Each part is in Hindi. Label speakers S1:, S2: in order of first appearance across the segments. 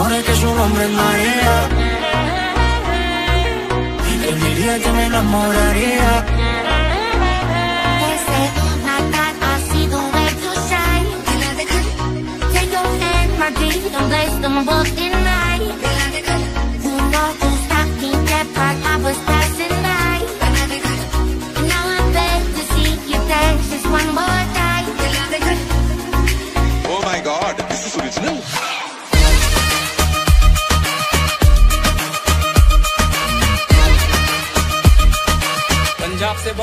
S1: rumores que su nombre es María. Él diría que me enamoraría.
S2: Place them both in night. You know who's talking that part I was.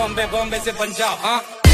S3: Bombay Bombay से पंजाब हाँ।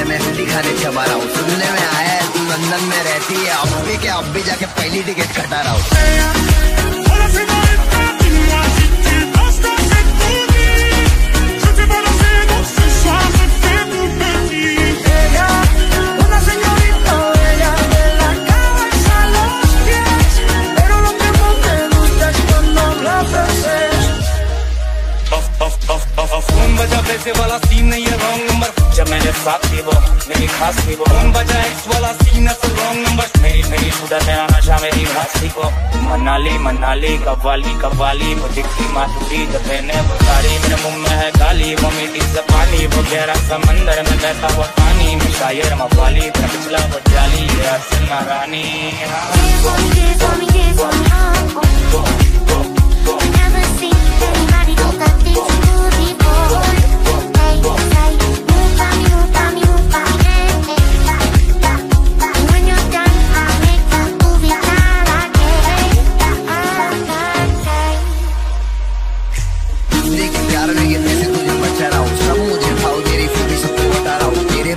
S4: मोड़ी में हड्डी खाने चबा रहा हूँ। सुनने में आया है, तू लंदन में रहती है अब भी क्या अब भी जाके पहली टिकट कटा रहा हूँ।
S3: पैसे वाला सीन नहीं है रॉन्ग नंबर जब मैंने साथ थी वो मेरी खास थी वो फ़ोन बजा एक्स वाला सीन है रॉन्ग नंबर मेरी मेरी सुधर में आना शाह मेरी खास थी को मनाली मनाली कव्वाली कव्वाली वो दिखती माधुरी जब मैंने वो सारी मेरे मुँह में है गाली वो मीठी से पानी वो गहरा समंदर में बहता हुआ पानी मैं शायर मवाली पिछला वो जाली ये रानी
S2: Dance for me,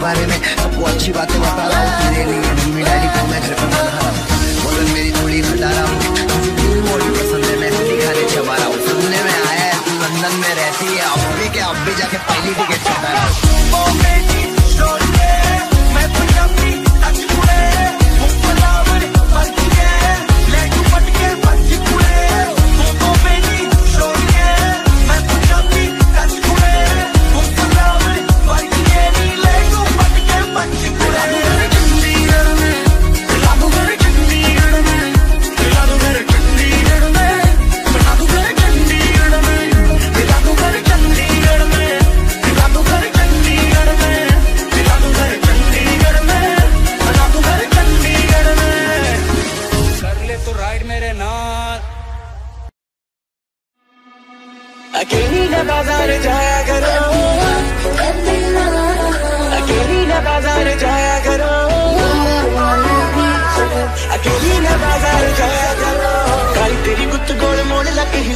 S4: बारे में सबको अच्छी बातें बता रहा हूँ तेरे लिए पहली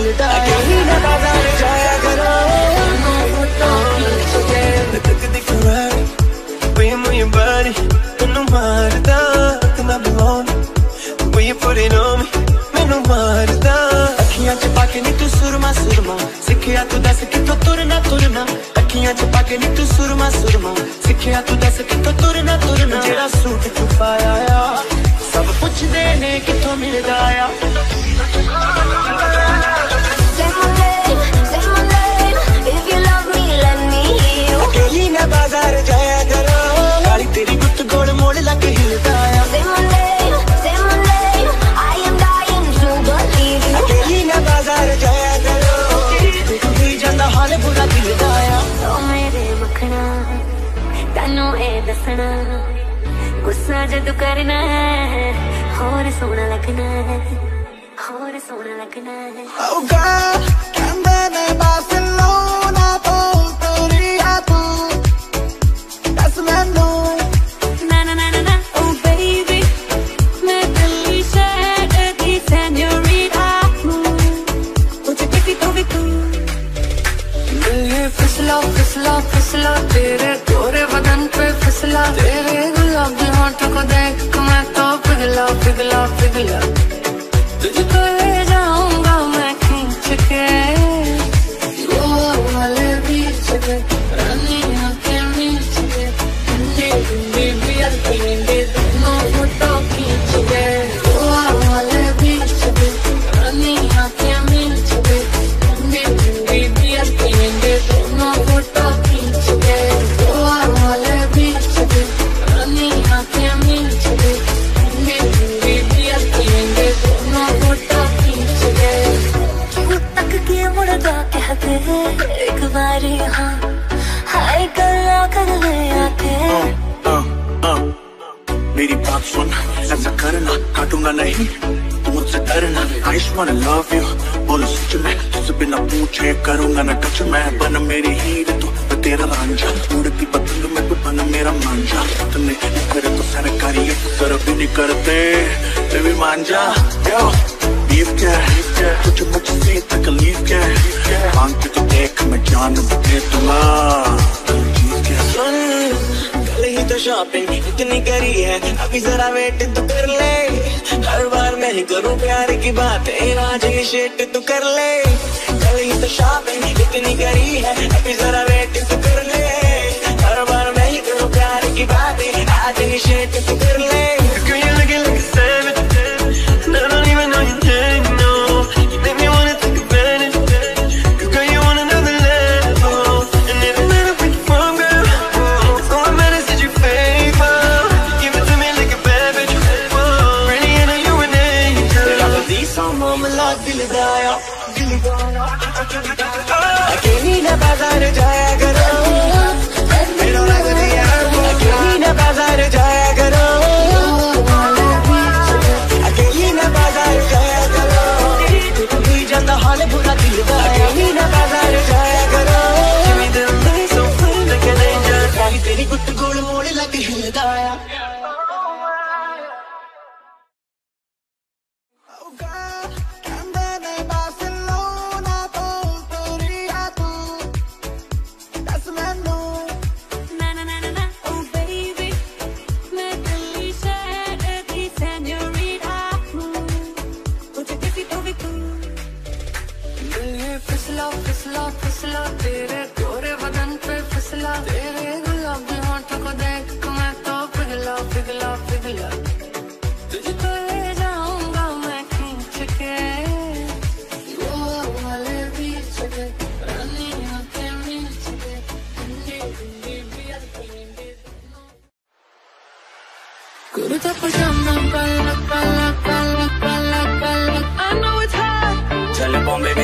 S1: ਚੱਲਦਾ ਇਹੀ ਨਵਾਂ ਗਾਣ ਜਾਇਆ ਕਰੋ ਤੱਕ ਦੀ ਕਰਾਰੀ ਵੇ ਮੋਈ ਬਾਰੀ ਤੈਨੂੰ ਮਾਰਦਾ ਤਨਾ ਬਲੋਂ ਵੇ ਪੂਰੇ ਨੋਮ ਮੈਨੂੰ ਮਾਰਦਾ ਅੱਖੀਆਂ ਚ ਪਾ ਕੇ ਨੀ ਤੂੰ ਸੁਰਮਾ ਸੁਰਮਾ ਸਿੱਖਿਆ ਤੂੰ ਦੱਸ ਕਿੱਥੋਂ ਤੁਰਨਾ ਤੁਰਨਾ ਅੱਖੀਆਂ ਚ ਪਾ ਕੇ ਨੀ ਤੂੰ ਸੁਰਮਾ ਸੁਰਮਾ ਸਿੱਖਿਆ ਤੂੰ ਦੱਸ ਕਿੱਥੋਂ ਤੁਰਨਾ ਤੁਰਨਾ ਜਿਹੜਾ ਸੂਟ ਤੂੰ ਪਾਇਆ ਆ, ਸਭ ਪੁੱਛਦੇ ਨੇ ਕਿੱਥੋਂ ਮਿਲਦਾ ਆ।
S2: तू करना है। होर
S1: सोना लगना है। होर सोना लगना है। तो फिसला फिसला
S5: फिसला तेरे तोरे वदन पे फिसला। तेरे
S2: on, talk all day, come
S6: like dog, wiggle up, wiggle up, wiggle up नहीं। मुझसे डरना आई वांट लव यू बोलो सच में तुझसे बिना पूछे करूँगा ना टच मैं। बन मेरी हीर तू तो, तेरा रांझा। उड़ती पतंग में तू बन मेरा मांझा। तुमने कर तो सरकारी सर भी नहीं करते। ते भी मांझा यो बीफ क्या तुझे मुझसे तकलीफ़ क्या मांग के तो देख मैं जान दे दूँगा
S1: शॉपिंग तो इतनी करी है। अभी जरा वेट तो कर ले। हर बार मैं ही करूँ प्यार की बात। ए शेट तू कर ले। कल ही तो शाप है कितनी करी है। अभी जरा वेट तू कर ले। हर बार मैं ही करूँ प्यार की बात। आज ही शेट तू कर ले।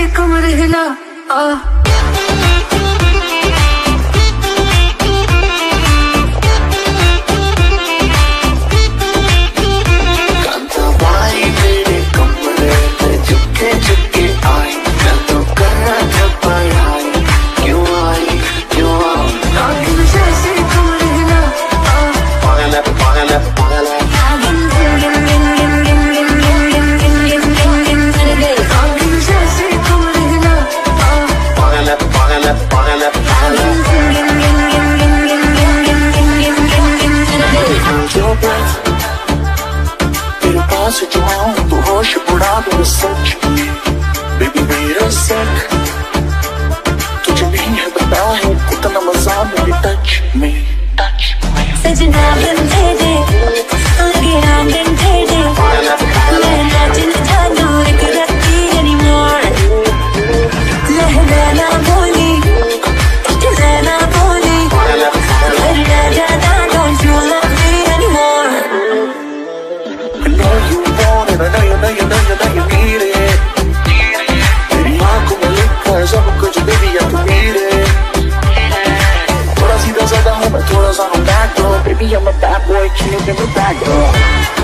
S1: এরকম রহলা আহ। Sabi ang magka-abort, sinunod ang girl?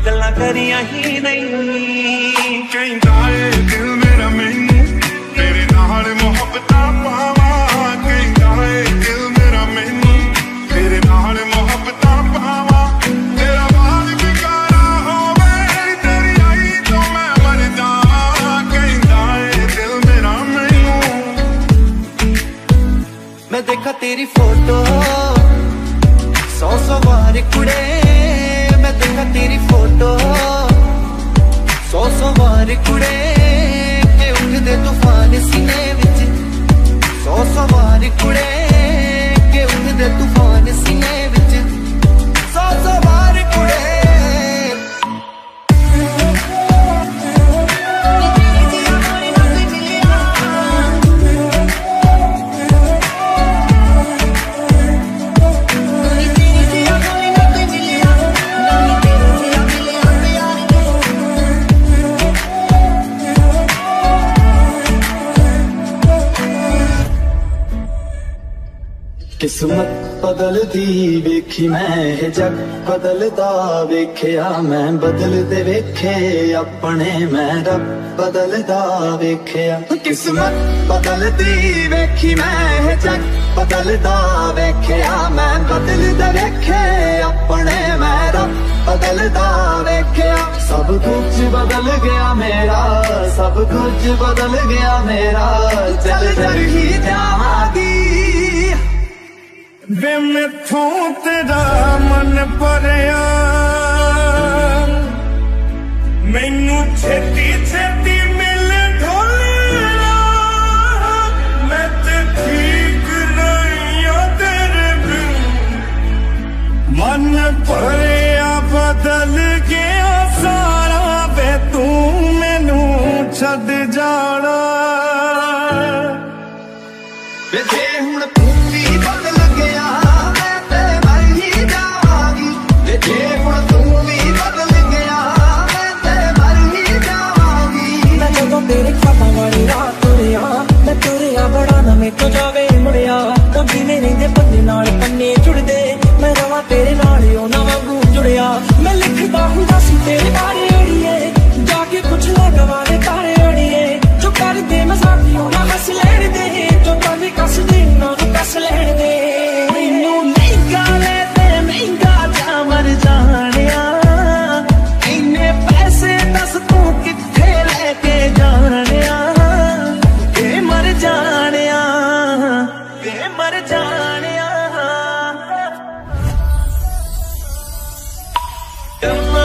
S1: ਇਹ ਗੱਲਾਂ ਕਰੀਆਂ ਹੀ ਨਹੀਂ ਕਹਿੰਦਾ ਏ ਦਿਲ ਮੇਰਾ ਮੈਨੂੰ ਤੇਰੇ
S4: ਨਾਲ ਮੁਹੱਬਤਾਂ ਪਾਵਾਂ ਕਹਿੰਦਾ ਏ ਦਿਲ ਮੇਰਾ ਮੈਨੂੰ ਤੇਰੇ ਨਾਲ ਮੁਹੱਬਤਾਂ ਪਾਵਾਂ ਤੇਰਾ
S5: ਵਾਲ ਵਿਕਾਰਾ
S4: ਹੋਵੇ ਤੇਰੀ
S1: ਆਈ ਤੋਂ ਮੈਂ ਮਰ ਜਾਵਾਂ
S7: ਕਹਿੰਦਾ ਏ ਦਿਲ ਮੇਰਾ ਮੈਨੂੰ ਮੈਂ ਦੇਖਾ
S8: ਤੇਰੀ ਫੋਟੋ ਸੌ ਸਵਾਰ ਕੁੜੇ मैं देखा तेरी सौ बार कुड़े के उठदे तूफ़ान सीने विच सौ सौ
S9: ਬਦਲਦੀ ਵੇਖੀ ਮੈਂ ਇਹ ਜੱਗ ਬਦਲਦਾ ਵੇਖਿਆ ਮੈਂ ਬਦਲਦੇ ਵੇਖੇ ਆਪਣੇ ਮੈਂ ਰੱਬ ਬਦਲਦਾ ਵੇਖਿਆ ਕਿਸਮਤ ਬਦਲਦੀ ਵੇਖੀ ਮੈਂ ਇਹ ਜੱਗ ਬਦਲਦਾ ਵੇਖਿਆ ਮੈਂ ਬਦਲਦੇ ਵੇਖੇ ਆਪਣੇ ਮੈਂ ਰੱਬ ਬਦਲਦਾ ਵੇਖਿਆ ਸਭ ਕੁਝ ਬਦਲ ਗਿਆ ਮੇਰਾ ਸਭ ਕੁਝ ਬਦਲ ਗਿਆ ਮੇਰਾ ਚੱਲ ਚੱਲ ਹੀ ਜਾਵਾਂਗੀ
S8: ਵੇ ਮੈਥੋਂ ਤੇਰਾ ਮਨ ਭਰਿਆ। ਮੈਨੂੰ ਛੇਤੀ ਛੇਤੀ ਮਿਲ ਢੋਲਿਆ ਮੈਂ ਤੇ ਠੀਕ ਨਹੀਂ ਆ ਤੇਰੇ ਬਿਨ। ਮਨ ਭਰਿਆ ਬਦਲ ਗਿਆ ਸਾਰਾ ਵੇ ਤੂੰ ਮੈਨੂੰ ਛੱਡ ਜਾਣਾ।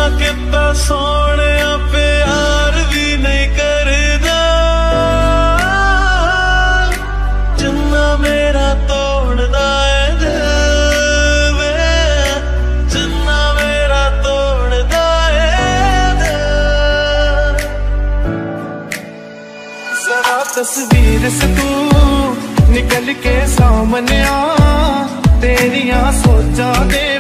S8: ਕਿਤਾ ਸੋਹਣਿਆ ਪਿਆਰ ਵੀ ਨਹੀਂ ਕਰਦਾ। ਜਿੰਨਾ ਮੇਰਾ ਤੋੜਦਾ ਏ ਦਿਲ ਵੇ, ਜਿੰਨਾ ਮੇਰਾ ਤੋੜਦਾ ਏ ਦਿਲ। ਜ਼ਰਾ ਤਸਵੀਰ ਸੇ ਨਿਕਲ ਕੇ ਸਾਹਮਣੇ ਆ ਤੇਰੀਆਂ ਸੋਚਾਂ ਦੇ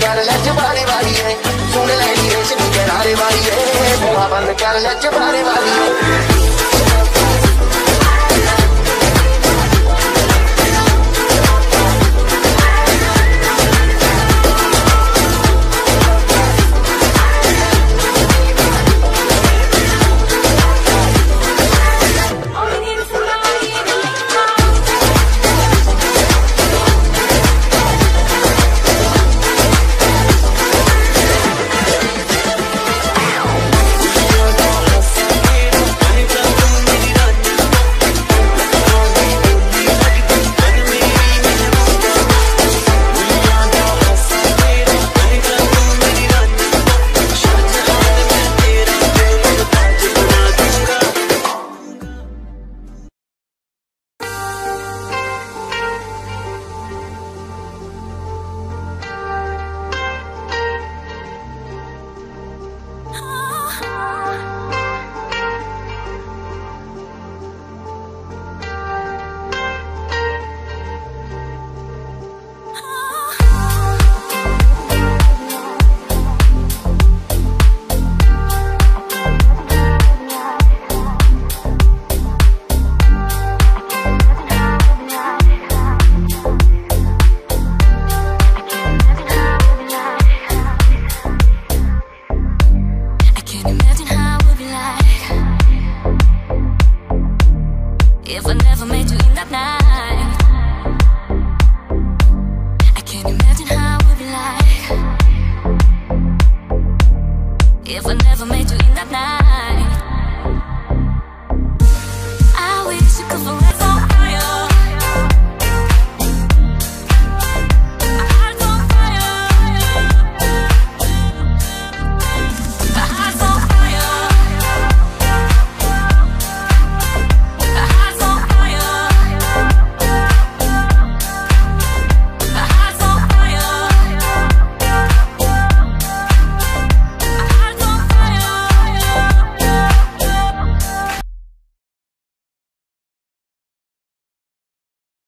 S1: कर ले जबाने वाली है, सुन ले रेशमी करारे वाली है। बुआ बंद कर ले जबाने वाली है।